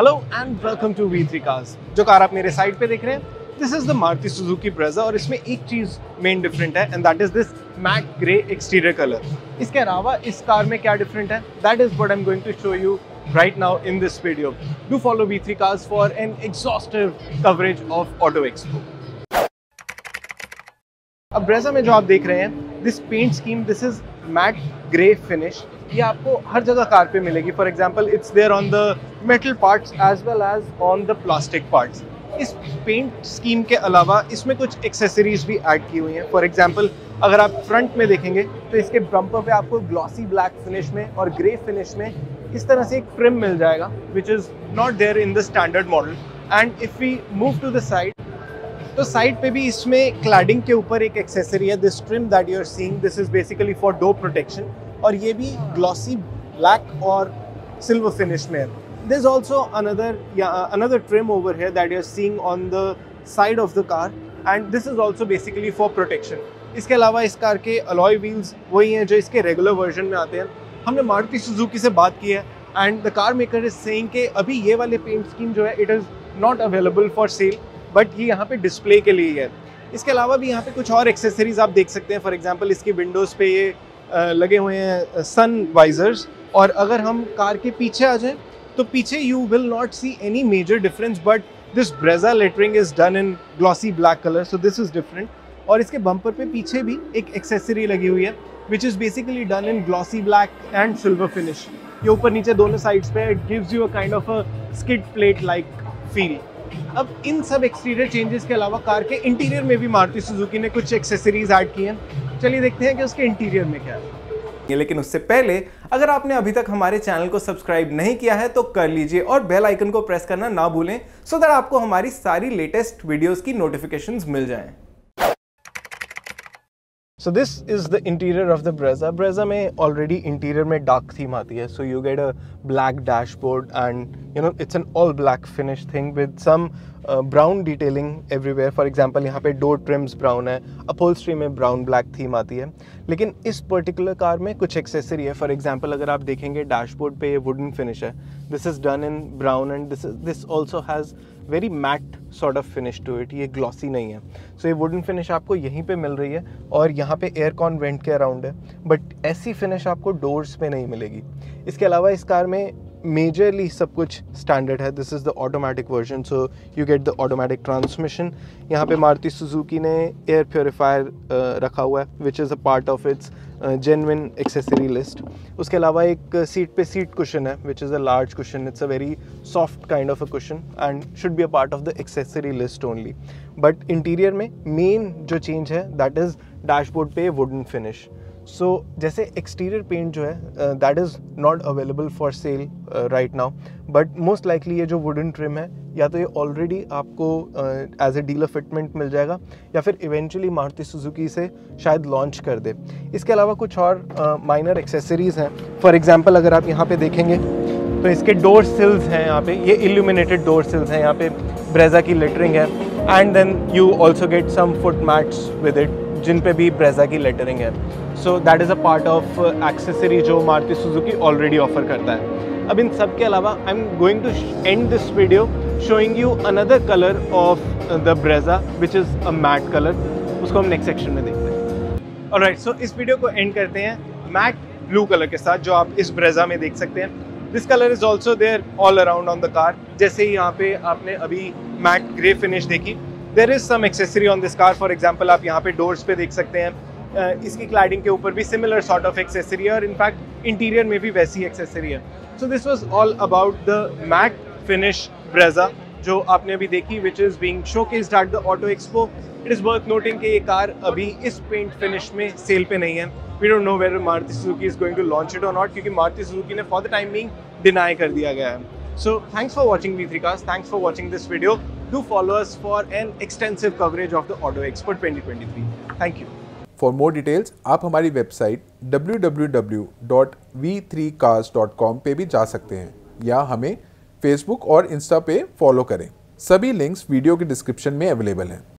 Hello and welcome to V three cars जो car आप मेरे साइड पे देख रहे हैं this is the Maruti Suzuki Brezza और इसमें एक चीज़ मेन डिफरेंट है and that is this matte grey exterior colour इसके अलावा इस कार में क्या डिफरेंट है that is what I am going to show you right now in this video. Do follow V3 Cars for an exhaustive coverage of Auto Expo. अब Brezza में जो आप देख रहे हैं this paint scheme this is matte grey finish ये आपको हर जगह कार पे मिलेगी। For example it's there on the metal parts as well as on the plastic parts इस पेंट स्कीम के अलावा इसमें कुछ एक्सेसरीज भी ऐड की हुई हैं। फॉर एग्ज़ाम्पल अगर आप फ्रंट में देखेंगे तो इसके बम्पर पे आपको ग्लॉसी ब्लैक फिनिश में और ग्रे फिनिश में इस तरह से एक ट्रिम मिल जाएगा which is not there in the standard model and if we move to the side तो साइड पे भी इसमें क्लैडिंग के ऊपर एक एक्सेसरी है। This trim that you are seeing this is basically for door protection और ये भी ग्लॉसी ब्लैक और सिल्वर फिनिश में है. This is also another another trim over है that you are seeing on the side of the car and this is also basically for protection इसके अलावा इस कार के अलॉय व्हील्स वही हैं जो इसके रेगुलर वर्जन में आते हैं। हमने मारुति सुजुकी से बात की है and the car maker is saying कि अभी ये वाले पेंट स्कीम जो है it is not available for sale but ये यहाँ पे डिस्प्ले के लिए है इसके अलावा भी यहाँ पे कुछ और एक्सेसरीज आप देख सकते हैं। फॉर एग्जांपल इसकी विंडोज़ पे ये लगे हुए हैं सन वाइजर्स और अगर हम कार के पीछे आ जाएँ तो पीछे you will not see any major difference but this Brezza lettering is done in glossy black colour so this is different और इसके बम्पर पे पीछे भी एक एक्सेसरी लगी हुई है which is basically done in glossy black and silver finish ये ऊपर नीचे दोनों साइड्स पे it gives you a kind of a skid plate like feel अब इन सब एक्सटीरियर चेंजेस के अलावा कार के इंटीरियर में भी मारुति सुजुकी ने कुछ एक्सेसरीज ऐड की हैं। चलिए देखते हैं कि उसके इंटीरियर में क्या है। लेकिन उससे पहले अगर आपने अभी तक हमारे चैनल को सब्सक्राइब नहीं किया है तो कर लीजिए और बेल आइकन को प्रेस करना ना भूलें सो दैट आपको हमारी सारी लेटेस्ट वीडियोस की नोटिफिकेशन मिल जाए। So this is the interior of the Brezza Brezza में ऑलरेडी इंटीरियर में डार्क थीम आती है। So you get a black dashboard and you know it's an all black finish thing with some brown detailing everywhere for example यहाँ पे door trims brown है upholstery में brown black theme आती है। लेकिन इस पर्टिकुलर कार में कुछ एक्सेसरी है। फॉर एग्ज़ाम्पल अगर आप देखेंगे डैशबोर्ड पे ये वुडन फिनिश है। This is done in brown and this is this also has very matte sort of finish to it ये ग्लॉसी नहीं है। सो ये वुडन फिनिश आपको यहीं पर मिल रही है और यहाँ पर एयर कॉन्वेंट के अराउंड है। बट ऐसी फिनिश आपको डोर्स पर नहीं मिलेगी। इसके अलावा इस कार में मेजरली सब कुछ स्टैंडर्ड है. This is the automatic version so you get the automatic transmission यहाँ पे मारुति सुजुकी ने एयर प्योरीफायर रखा हुआ है which is a part of its genuine accessory list उसके अलावा एक सीट पे सीट कुशन है which is a large cushion it's a very soft kind of a cushion and should be a part of the accessory list only but interior में main जो change है that is dashboard पे wooden finish so so, जैसे exterior paint जो है that is not available for sale right now but most likely ये जो wooden trim है या तो ये ऑलरेडी आपको एज ए डीलर फिटमेंट मिल जाएगा या फिर इवेंचुअली मारुति सुजुकी से शायद लॉन्च कर दे। इसके अलावा कुछ और माइनर uh, एक्सेसरीज हैं। फॉर एग्ज़ाम्पल अगर आप यहाँ पे देखेंगे तो इसके डोर सिल्स हैं यहाँ पे। ये इल्यूमिनेटेड डोर सिल्स हैं यहाँ पे। ब्रेजा की लेटरिंग है। And then you also get some foot mats with it जिन पे भी ब्रेजा की लेटरिंग है। So that is a part of accessory जो मारुति सुजुकी ऑलरेडी ऑफ़र करता है। अब इन सब के अलावा I am going to end this video showing you another colour of the Brezza which is a matte colour उसको हम नेक्स्ट सेक्शन में देखते हैं। और राइट सो इस वीडियो को एंड करते हैं मैट ब्लू कलर के साथ, जो आप इस ब्रेजा में देख सकते हैं। This colour is also there all around on the car जैसे ही यहाँ पे आपने अभी मैट ग्रे फिनिश देखी there is some accessory on this car for example आप यहाँ पे डोर्स पे देख सकते हैं। uh, इसकी क्लाइडिंग के ऊपर भी सिमिलर सॉर्ट ऑफ़ एक्सेसरी है और इनफैक्ट इंटीरियर में भी वैसी एक्सेसरी है। So this was all about the mac finish Brezza जो आपने अभी देखी which is being showcased at the auto expo it is worth noting कि ये कार अभी इस पेंट फिनिश में सेल पे नहीं है। We don't know where Maruti Suzuki is going to launch it और नॉट क्योंकि मारुति सुजुकी ने for the time being deny कर दिया गया है। So thanks for watching V three cars thanks for watching this video do follow us for an extensive coverage of the Auto Expo 2023. Thank you. For more details, आप हमारी website www.v3cars.com पे भी जा सकते हैं या हमें फेसबुक और इंस्टा पे फॉलो करें सभी लिंक्स वीडियो के डिस्क्रिप्शन में अवेलेबल हैं